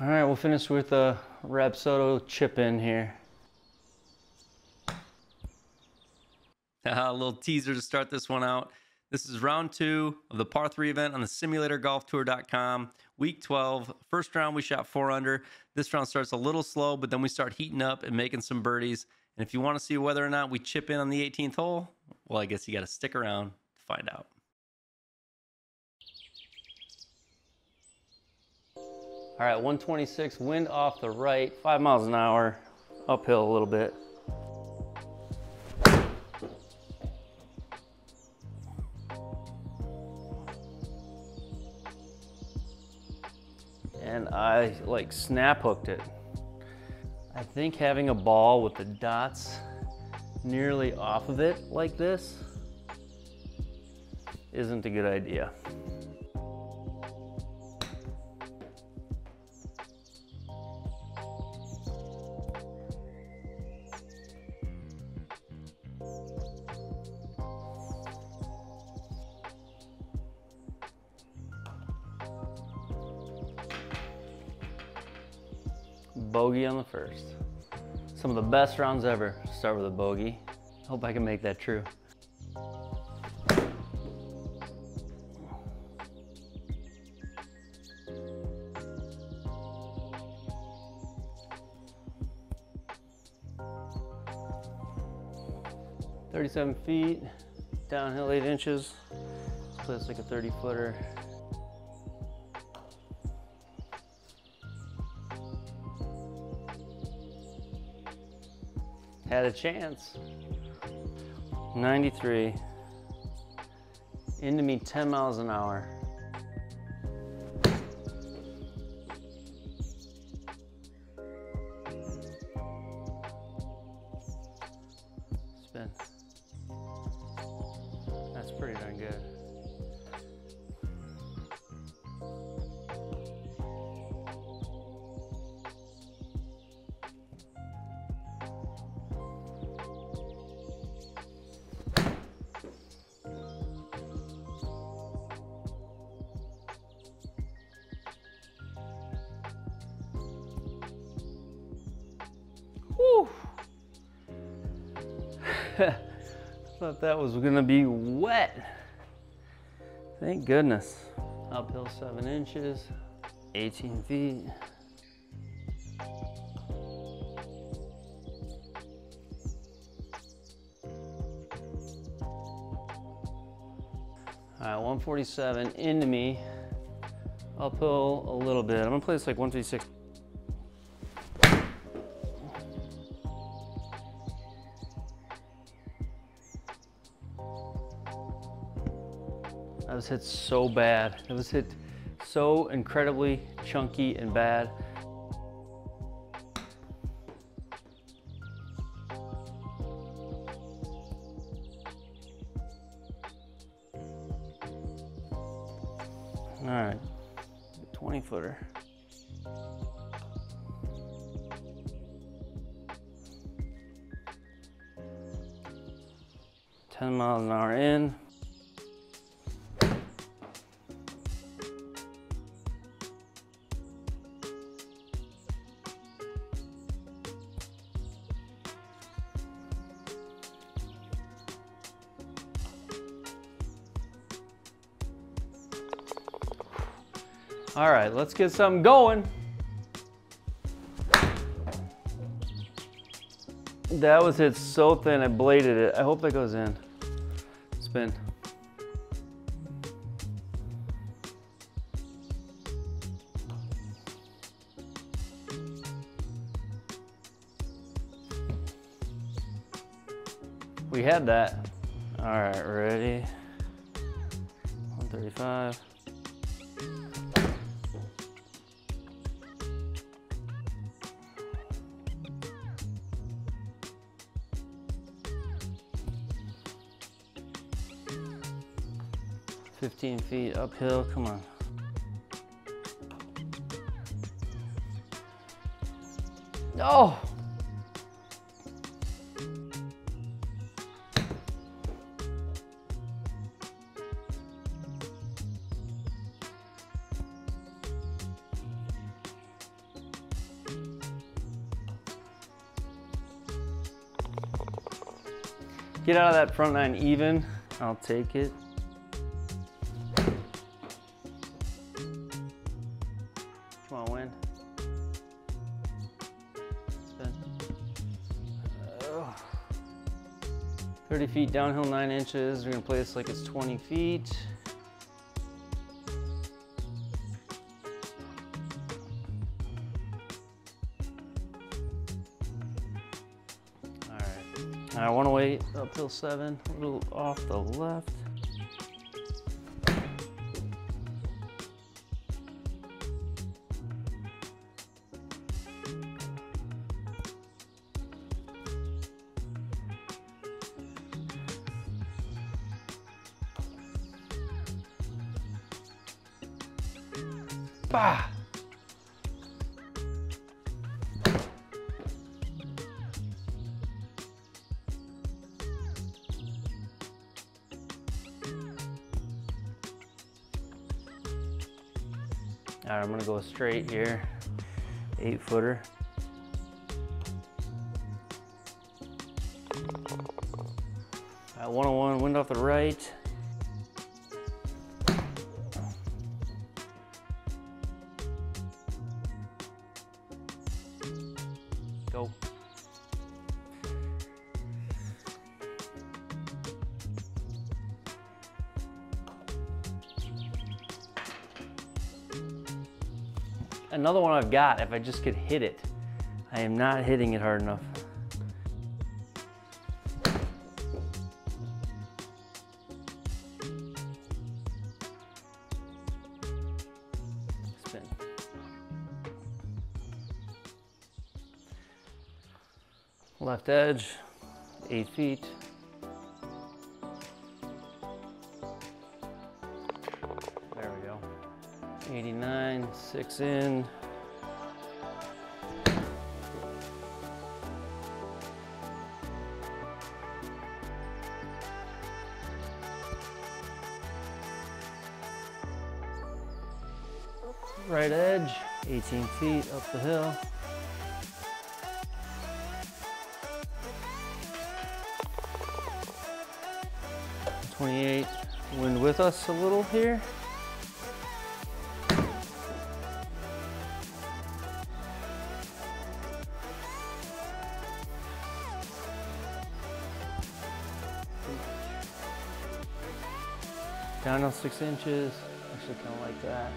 All right, we'll finish with a Rapsodo chip in here. a little teaser to start this one out. This is round two of the par three event on the simulatorgolftour.com. Week 12. First round, we shot four under. This round starts a little slow, but then we start heating up and making some birdies. And if you want to see whether or not we chip in on the 18th hole, well, I guess you got to stick around to find out. All right, 126, wind off the right, five miles an hour, uphill a little bit. And I like snap hooked it. I think having a ball with the dots nearly off of it like this isn't a good idea. Bogey on the first. Some of the best rounds ever start with a bogey. Hope I can make that true. Thirty-seven feet, downhill eight inches. Place like a 30 footer. Had a chance. 93. Into me 10 miles an hour. Spin. I thought that was gonna be wet. Thank goodness. Uphill seven inches, 18 feet. All right, 147 into me. Uphill a little bit. I'm gonna play this like 156. Was hit so bad. It was hit so incredibly chunky and bad. All right, 20 footer. Ten miles an hour in. All right, let's get something going. That was hit so thin, I bladed it. I hope that goes in. Spin. We had that. All right, ready? 135. 15 feet uphill, come on. No! Get out of that front nine even. I'll take it. Feet downhill, nine inches. We're gonna play this like it's 20 feet. All right, I want to wait up till seven, a little off the left. Bah! All right, I'm gonna go straight here, eight footer. At 101, wind off the right. Another one I've got, if I just could hit it. I am not hitting it hard enough. Spin. Left edge, eight feet. 89, six in. Right edge, 18 feet up the hill. Twenty-eight, wind with us a little here. Down on six inches. Actually, kind of like that.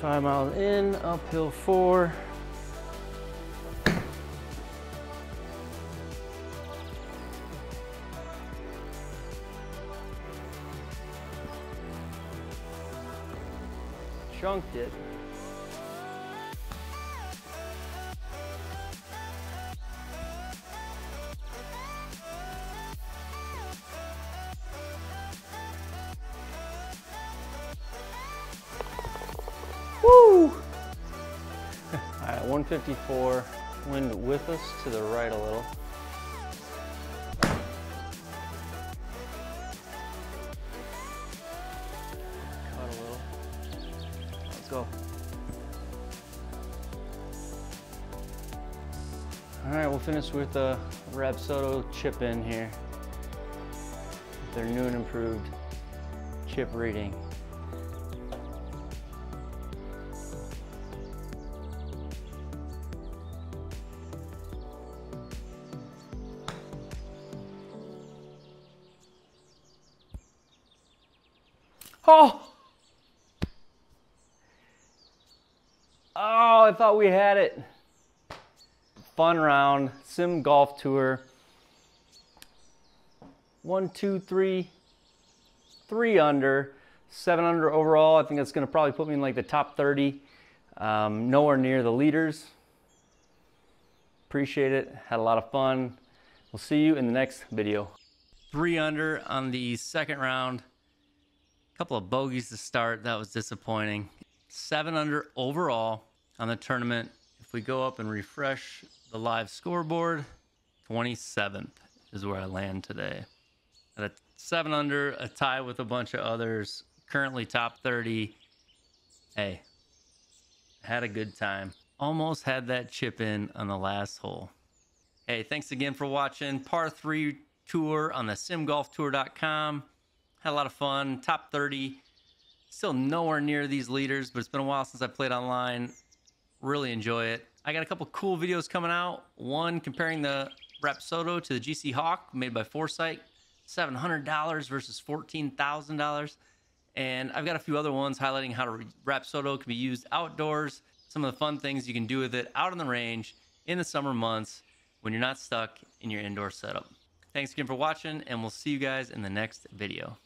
Five miles in, uphill four. Chunked it. 154, wind with us to the right a little. Cut a little. Let's go. All right, we'll finish with a Rapsodo chip in here. Their new and improved chip reading. Oh! Oh, I thought we had it. Fun round, Sim Golf Tour. One, two, three, three under, seven under overall. I think that's gonna probably put me in like the top 30. Um, nowhere near the leaders. Appreciate it, had a lot of fun. We'll see you in the next video. Three under on the second round. Couple of bogeys to start. That was disappointing. Seven under overall on the tournament. If we go up and refresh the live scoreboard, 27th is where I land today. At a seven under, a tie with a bunch of others. Currently top 30 Hey, had a good time. Almost had that chip in on the last hole. Hey, thanks again for watching Par 3 Tour on the simgolftour.com. Had a lot of fun. Top 30. Still nowhere near these leaders, but it's been a while since I played online. Really enjoy it. I got a couple cool videos coming out. One comparing the Rapsodo to the GC Hawk made by Foresight. $700 versus $14,000. And I've got a few other ones highlighting how to Rapsodo can be used outdoors, some of the fun things you can do with it out on the range in the summer months when you're not stuck in your indoor setup. Thanks again for watching, and we'll see you guys in the next video.